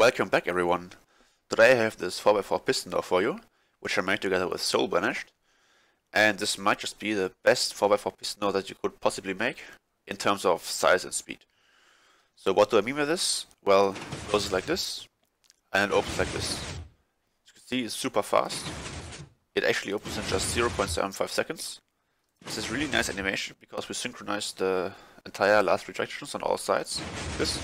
Welcome back everyone. Today I have this 4x4 piston door for you, which I made together with Soul Banished. And this might just be the best 4x4 piston door that you could possibly make in terms of size and speed. So what do I mean by this? Well, it goes like this, and it opens like this. As you can see, it's super fast. It actually opens in just 0.75 seconds. This is really nice animation because we synchronized the entire last retractions on all sides. This.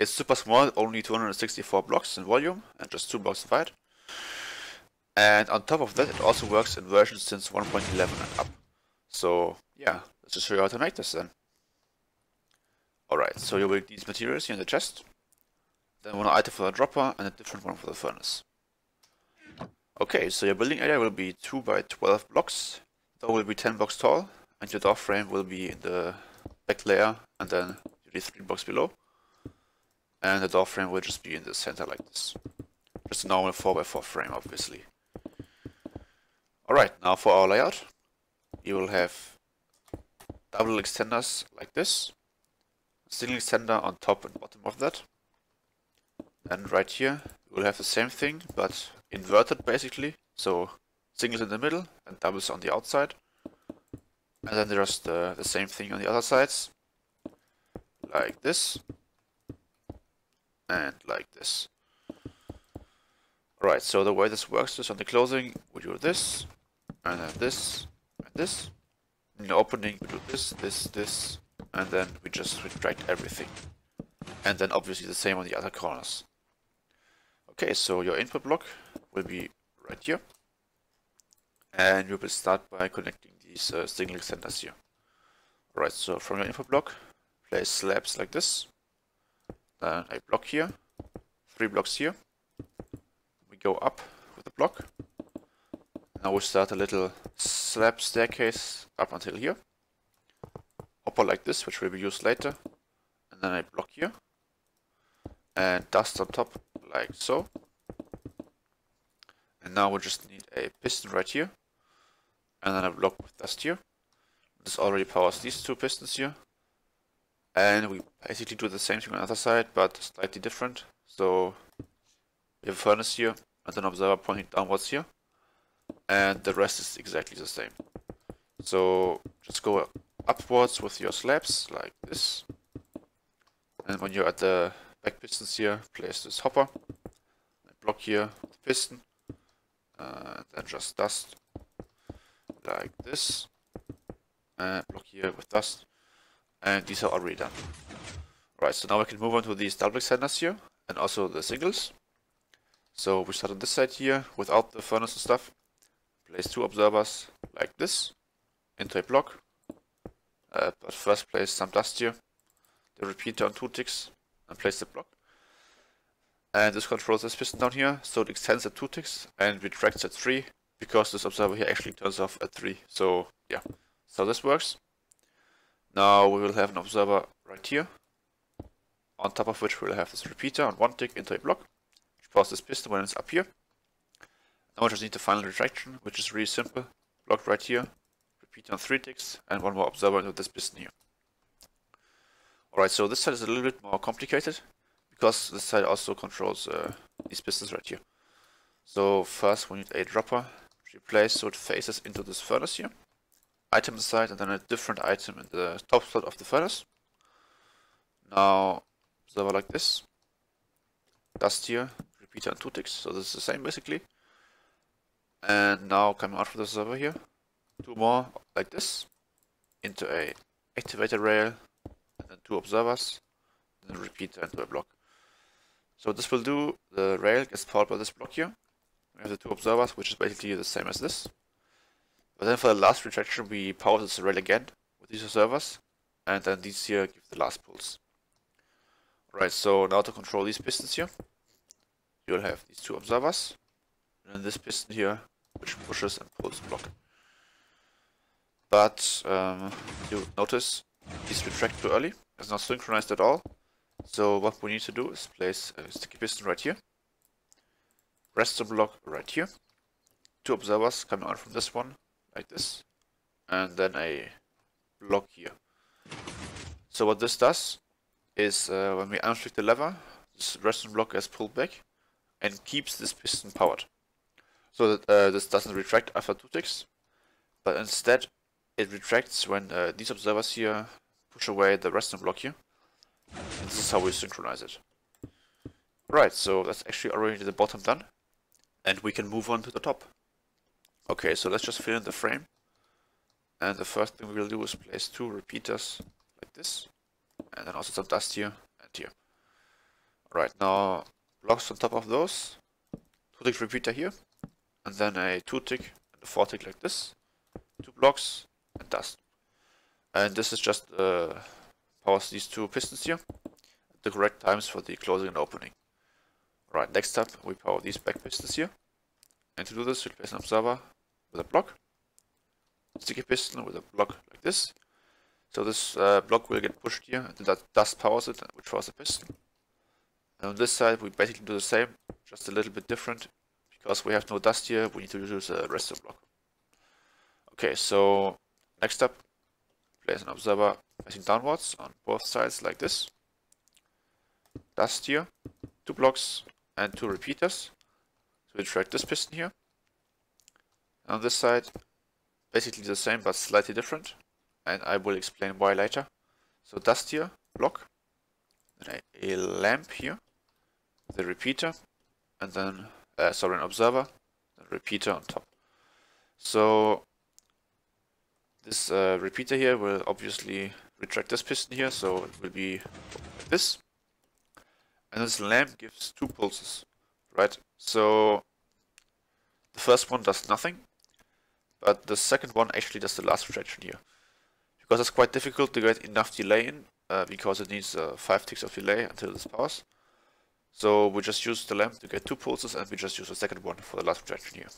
It's super small, only 264 blocks in volume and just 2 blocks wide. And on top of that, it also works in versions since 1.11 and up. So yeah, let's just show you how to make this then. Alright, so you will need these materials here in the chest. Then one item for the dropper and a different one for the furnace. Okay, so your building area will be 2 by 12 blocks. The door will be 10 blocks tall, and your door frame will be in the back layer and then usually 3 blocks below and the door frame will just be in the center like this. Just a normal 4x4 frame, obviously. Alright, now for our layout. You will have double extenders like this, single extender on top and bottom of that. And right here, you will have the same thing, but inverted basically. So singles in the middle and doubles on the outside. And then there's the, uh, the same thing on the other sides, like this and like this. Alright, so the way this works is on the closing, we do this, and then this, and this. In the opening, we do this, this, this, and then we just retract everything. And then obviously the same on the other corners. Okay, so your input block will be right here. And we will start by connecting these uh, single extenders here. Alright, so from your input block, place slabs like this Uh, then a block here, three blocks here. We go up with the block. Now we start a little slab staircase up until here. Hopper like this, which will be used later. And then a block here. And dust on top, like so. And now we just need a piston right here. And then a block with dust here. This already powers these two pistons here. And we basically do the same thing on the other side, but slightly different. So we have a furnace here and an observer pointing downwards here. And the rest is exactly the same. So just go upwards with your slabs like this. And when you're at the back pistons here, place this hopper. block here with piston. And then just dust like this. And block here with dust and these are already done. Right, so now we can move on to these double extenders here, and also the singles. So we start on this side here, without the furnace and stuff. Place two observers like this, into a block. Uh, but first place some dust here, the repeater on two ticks, and place the block. And this controls this piston down here, so it extends at two ticks and retracts at three, because this observer here actually turns off at three. So yeah, so this works. Now we will have an observer right here, on top of which we'll have this repeater on one tick into a block, which powers this piston when it's up here. Now we just need the final retraction, which is really simple. Block right here, repeater on three ticks, and one more observer into this piston here. Alright, so this side is a little bit more complicated, because this side also controls uh, these pistons right here. So first we need a dropper, which we place so it faces into this furnace here item inside and then a different item in the top slot of the furnace. Now, observer like this. Dust here, repeater and two ticks, so this is the same basically. And now coming out from the observer here, two more like this, into a activator rail, and then two observers, and then repeater into a block. So this will do, the rail gets powered by this block here. We have the two observers, which is basically the same as this. But then for the last retraction, we power this rail again with these observers, and then these here give the last pulse. Right, so now to control these pistons here, you'll have these two observers, and then this piston here, which pushes and pulls the block. But um, you notice these retract too early, it's not synchronized at all. So what we need to do is place a sticky piston right here, redstone block right here, two observers coming out from this one, like this, and then a block here. So what this does is uh, when we unflick the lever, this redstone block gets pulled back and keeps this piston powered. So that uh, this doesn't retract after 2 ticks, but instead it retracts when uh, these observers here push away the redstone block here. And this is how we synchronize it. Right, so that's actually already the bottom done. And we can move on to the top. Okay, so let's just fill in the frame. And the first thing we will do is place two repeaters like this. And then also some dust here and here. Right, now blocks on top of those. Two tick repeater here. And then a two tick and a four tick like this. Two blocks and dust. And this is just uh, powers these two pistons here. The correct times for the closing and opening. Right, next up we power these back pistons here. And to do this, we place an observer with a block. Sticky piston with a block like this. So this uh, block will get pushed here, and that dust powers it, which powers the piston. And on this side, we basically do the same, just a little bit different. Because we have no dust here, we need to use a redstone block. Okay, so next up, place an observer facing downwards on both sides like this. Dust here, two blocks and two repeaters. So we this piston here. On this side, basically the same but slightly different. And I will explain why later. So dust here, block, then a, lamp here, the repeater, and then, uh, sorry, an observer, then repeater on top. So this uh, repeater here will obviously retract this piston here, so it will be like this. And this lamp gives two pulses, right? So the first one does nothing, but the second one actually does the last retraction here. Because it's quite difficult to get enough delay in, uh, because it needs uh, 5 ticks of delay until this powers. So we just use the lamp to get two pulses and we just use the second one for the last retraction here.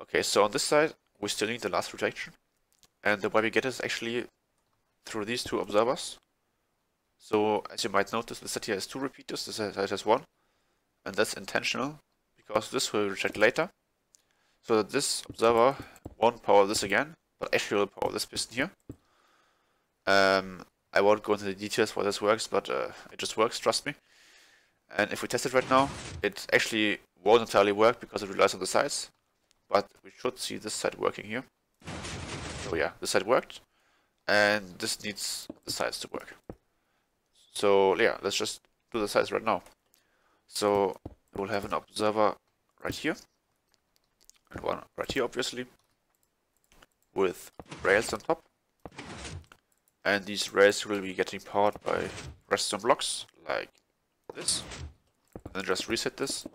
Okay, so on this side we still need the last retraction. And the way we get it is actually through these two observers. So as you might notice, the set here has two repeaters, this side has one. And that's intentional, because this will reject later. So that this observer won't power this again, but actually will power this piston here. Um, I won't go into the details why this works, but uh, it just works, trust me. And if we test it right now, it actually won't entirely work because it relies on the sides. But we should see this side working here. So yeah, this side worked. And this needs the sides to work. So yeah, let's just do the sides right now. So we'll have an observer right here. And one right here, obviously. With rails on top. And these rails will be getting powered by redstone blocks, like this. And then just reset this.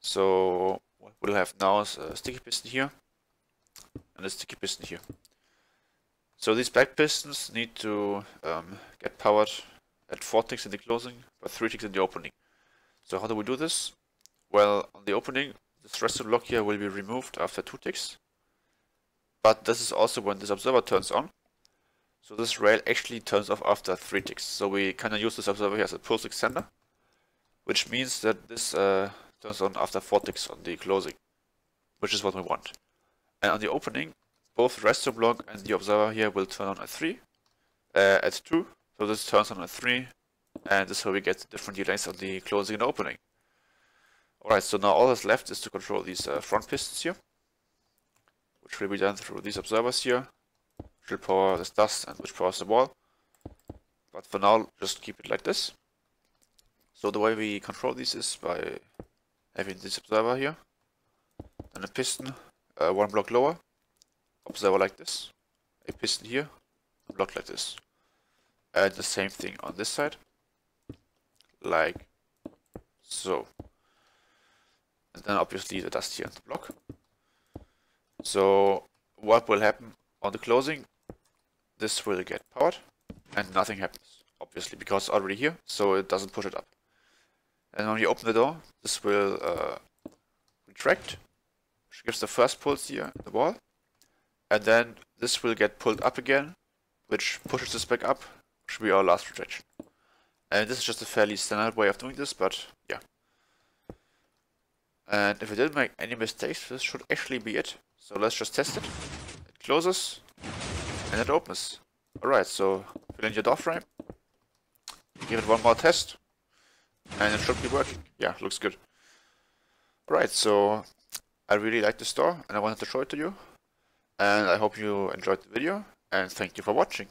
So what we'll have now is a sticky piston here. And a sticky piston here. So these back pistons need to um, get powered at 4 ticks in the closing, but 3 ticks in the opening. So how do we do this? Well, on the opening, this redstone block here will be removed after 2 ticks. But this is also when this observer turns on. So this rail actually turns off after 3 ticks. So we kind of use this observer here as a pulse extender. Which means that this uh, turns on after 4 ticks on the closing. Which is what we want. And on the opening, both redstone block and the observer here will turn on at 3, uh, at 2, so this turns on at 3, and this is how we get different delays on the closing and opening. Alright, so now all that's left is to control these uh, front pistons here, which will be done through these observers here, which will power this dust and which powers the wall. But for now, just keep it like this. So the way we control these is by having this observer here, and a piston uh, one block lower, observer like this, a piston here, a block like this. And the same thing on this side, like so. And then obviously the dust here on the block. So what will happen on the closing? This will get powered and nothing happens, obviously, because it's already here, so it doesn't push it up. And when you open the door, this will uh, retract, which gives the first pulse here in the wall, and then this will get pulled up again, which pushes this back up, which will be our last retraction. And this is just a fairly standard way of doing this, but yeah. And if I didn't make any mistakes, this should actually be it. So let's just test it. It closes, and it opens. Alright, so fill in your door frame. Give it one more test. and it should be working. Yeah, looks good. Alright, so I really like the store and I wanted to show it to you. And I hope you enjoyed the video and thank you for watching.